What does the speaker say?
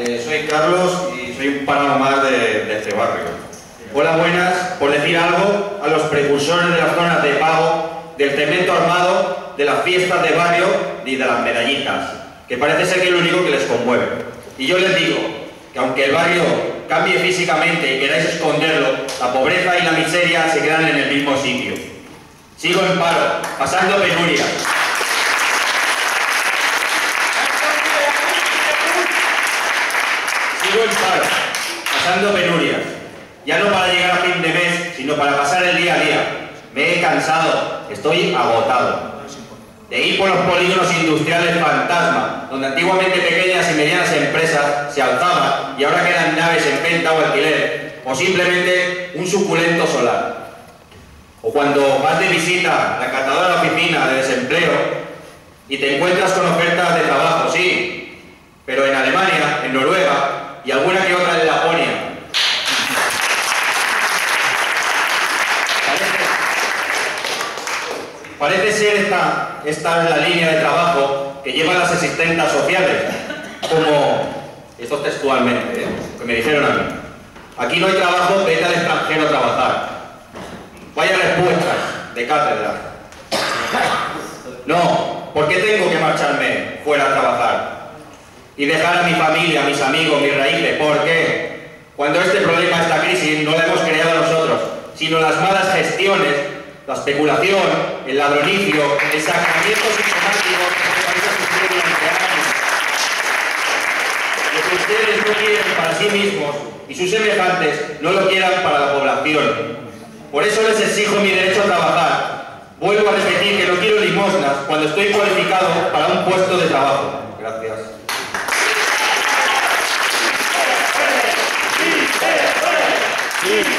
Eh, soy Carlos y soy un páramo más de, este barrio. Hola, buenas. Por decir algo a los precursores de las zonas de pago, del cemento armado, de las fiestas de barrio y de las medallitas, que parece ser que es lo único que les conmueve. Y yo les digo que aunque el barrio cambie físicamente y queráis esconderlo, la pobreza y la miseria se quedan en el mismo sitio. Sigo en paro, pasando penurias. Pasando penurias. Ya no para llegar a fin de mes, sino para pasar el día a día. Me he cansado, estoy agotado. De ir por los polígonos industriales fantasma, donde antiguamente pequeñas y medianas empresas se alzaban y ahora quedan naves en venta o alquiler, o simplemente un suculento solar. O cuando vas de visita la catadora oficina de desempleo y te encuentras con ofertas de trabajo, sí, pero en Alemania, en Noruega y alguna que otra en Laponia. Parece, parece ser esta, esta es la línea de trabajo que llevan las asistentes sociales, como, esto textualmente, ¿eh? que me dijeron a mí. Aquí no hay trabajo, vete al extranjero a trabajar. Vaya respuestas de cátedra. No, ¿por qué tengo que marcharme fuera a trabajar? Y dejar a mi familia, a mis amigos, mis raíces. ¿Por qué? Cuando este problema, esta crisis, no la hemos creado nosotros, sino las malas gestiones, la especulación, el ladronicio, el sacrificio sistemático que durante años. Lo que ustedes no quieren para sí mismos y sus semejantes no lo quieran para la población. Por eso les exijo mi derecho a trabajar. Vuelvo a repetir que no quiero limosnas cuando estoy cualificado para un puesto de trabajo. Yeah.